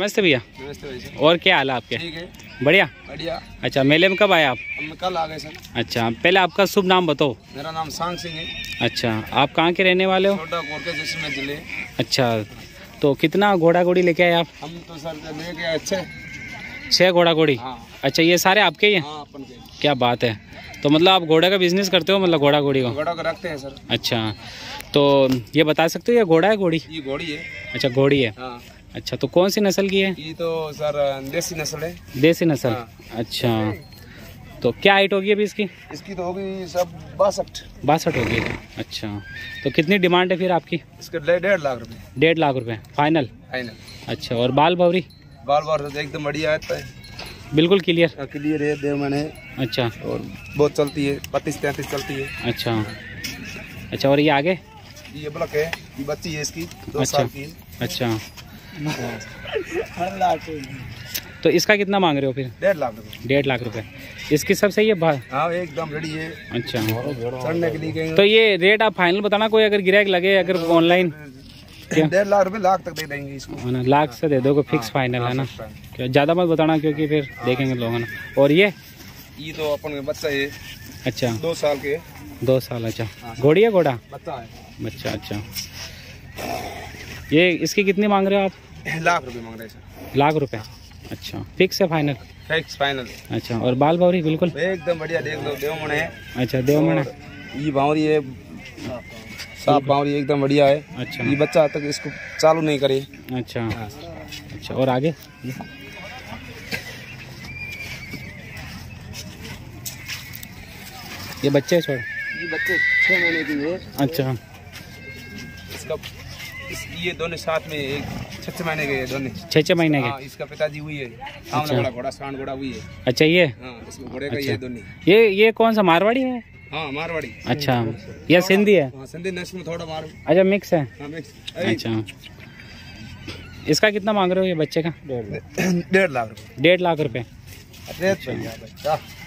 नमस्ते भैया। नमस्ते भाई और क्या हाल है आपके? ठीक है। बढ़िया? बढ़िया। अच्छा मेले में कब आए आप? हम कल आ गए सर। अच्छा पहले आपका शुभ नाम बताओ। मेरा नाम सांग सिंह है। अच्छा आप कहाँ के रहने वाले हो? ज़िले। अच्छा तो कितना घोड़ा घोड़ी लेके आए आप? हम तो सर ले गए अच्छे छः घोड़ा घोड़ी हाँ। अच्छा ये सारे आपके ही हैं? हाँ क्या बात है। तो मतलब आप घोड़े का बिज़नेस करते हो मतलब घोड़ा घोड़ी का? घोड़ा को रखते हैं सर। अच्छा तो ये बता सकते हो ये घोड़ा है घोड़ी? ये घोड़ी है। अच्छा घोड़ी है। हाँ। अच्छा तो कौन सी नस्ल की है? ये तो सर देसी नस्ल है। देसी नस्ल? हाँ। अच्छा। तो क्या हाइट होगी अभी इसकी? इसकी तो होगी सब बासठ। बासठ होगी। अच्छा। तो कितनी डिमांड है फिर आपकी? इसके डेढ़ लाख रुपए। डेढ़ लाख रुपए। फाइनल फाइनल अच्छा और बाल भवरी बाल बाल एकदम बढ़िया है बिल्कुल क्लियर क्लियर है देव मैंने। अच्छा। और बहुत चलती है बत्तीस तैंतीस चलती है। अच्छा। अच्छा और ये आगे? ये ब्लॉक है ये बच्ची है इसकी दो अच्छा। साल की है। अच्छा। तो इसका कितना मांग रहे हो फिर? डेढ़ लाख रुपए। डेढ़ लाख रुपए। इसकी सब सही है हाँ एकदम रेडी है। अच्छा। चढ़ने के लिए तो ये रेट आप फाइनल बताना कोई अगर गिराक लगे अगर ऑनलाइन डेढ़ लाख रुपए लाख तक दे देंगे इसको। है ना लाख से दे दोगे फिक्स फाइनल है ना? क्या ज़्यादा मत बताना क्योंकि फिर देखेंगे लोग है ना? और ये? ये तो अपन के बच्चा है। अच्छा। दो साल के। दो साल अच्छा। घोड़ी है घोड़ा? बच्चा है। अच्छा अच्छा। ये इसकी कितनी मांग रहे हो आप? लाख रुपए मांग रहे हैं सर लाख रुपए। अच्छा। फिक्स है फाइनल फिक्स फाइनल अच्छा और बाल बावरी बिल्कुल? एकदम बढ़िया देख लो देव मने है। अच्छा देवमण है। ये बावरी है साफ़ बावरी एकदम बढ़िया है। अच्छा। ये बच्चा तक इसको चालू नहीं करे। अच्छा। अच्छा और आगे? ये बच्चे हैं छोड़ ये बच्चे छह महीने की है अच्छा। इसका इस, ये दोनों साथ में एक छह छह महीने के दोनों। छः छः महीने हाँ के इसका पिताजी हुई है। सामने घोड़ा घोड़ा सांड घोड़ा हुई है। अच्छा ये? हाँ घोड़े का अच्छा। ये दोनों। ये ये कौन सा मारवाड़ी है? हाँ मारवाड़ी। अच्छा। ये सिंधी है? हाँ संधि नस्ल में थोड़ा मार। अच्छा मिक्स है? हाँ अच्छा। इसका कितना मांग रहे हो ये बच्चे का? डेढ़ लाख। रुपए डेढ़ लाख रुपए। अच्छा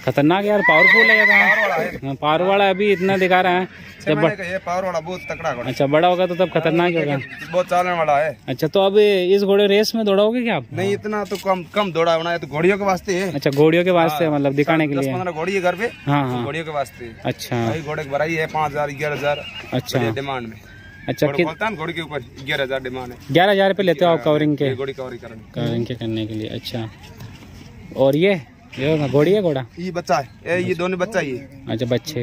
खतरनाक यार पावरफुल है ये तो हाँ, वाला अभी इतना दिखा रहा है। जब पावर वाला बहुत तकड़ा अच्छा बड़ा होगा तो तब खतरनाक होगा। बहुत चालने वाला है। अच्छा तो अब इस घोड़े रेस में दौड़ाओगे क्या आप? नहीं इतना तो कम कम दौड़ा होना है तो घोड़ियों के वास्ते है। अच्छा घोड़ियों के वास्ते मतलब दिखाने के लिए। घोड़ी है घर पे हाँ हाँ। घोड़ियों के वास्ते। अच्छा। घोड़े की भराई है पाँच हज़ार ग्यारह हज़ार अच्छा। डिमांड में। अच्छा घोड़े कि है घोड़ी ऊपर ग्यारह हज़ार डिमांड है। ग्यारह हज़ार रुपये लेते हो आप कवरिंग के? घोड़ी कवरिंग के करने के लिए अच्छा। और ये? ये होगा, घोड़ी है घोड़ा? ये बच्चा है। ये ये दोनों बच्चा ही है। अच्छा बच्चे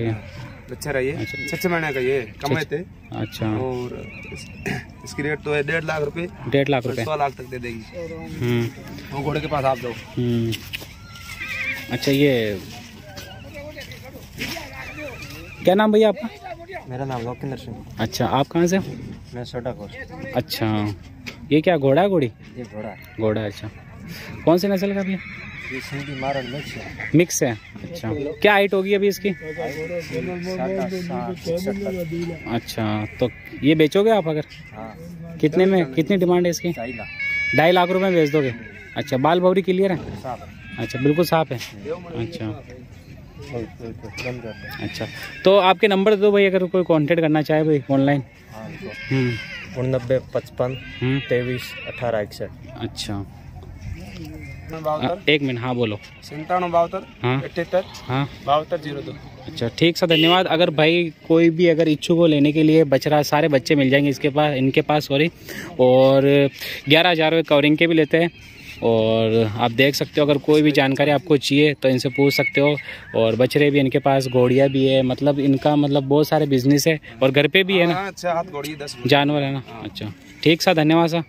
बच्चा रही है अच्छा। छह महीने का ये कमाए थे। अच्छा। और इसकी रेट तो है डेढ़ लाख रुपए। डेढ़ लाख रुपए। सौ लाख तक दे देगी। हम्म। वो घोड़े के पास आप दो हम्म। अच्छा ये क्या नाम भैया आपका? मेरा नाम लोकेंद्र सिंह। अच्छा आप कहाँ से मैं छोटा कोच अच्छा। ये क्या घोड़ा है घोड़ी? ये घोड़ा घोड़ा अच्छा। कौन सी नस्ल का भैया? ये सिंधी मारल मिक्स है? मिक्स है अच्छा। क्या हाइट होगी अभी इसकी? अच्छा तो ये बेचोगे आप अगर? हाँ कितने में कितनी डिमांड है इसकी? ढाई लाख रुपए में बेच दोगे? अच्छा बाल भवरी क्लियर है? अच्छा बिल्कुल साफ़ है। अच्छा। अच्छा तो आपके नंबर दो भाई अगर कोई कांटेक्ट करना चाहे भाई ऑनलाइन हाँ हम्म। उननब्बे पचपन हम्म। तेईस अठारह इकसठ। अच्छा। एक मिनट हाँ बोलो। संतानवे बावतर हाँ। अठहत्तर हाँ। बावतर ज़ीरो दो। अच्छा ठीक सर धन्यवाद। अगर भाई कोई भी अगर इच्छुक हो लेने के लिए बच रहा सारे बच्चे मिल जाएँगे इसके पास इनके पास सॉरी और ग्यारह हज़ार रुपये कवरिंग के भी लेते हैं। और आप देख सकते हो अगर कोई भी जानकारी आपको चाहिए तो इनसे पूछ सकते हो। और बछड़े भी इनके पास घोड़िया भी है मतलब इनका मतलब बहुत सारे बिज़नेस है। और घर पे भी है ना? हाँ, छह हाथ घोड़ी दस जानवर है ना? अच्छा ठीक सर धन्यवाद सर।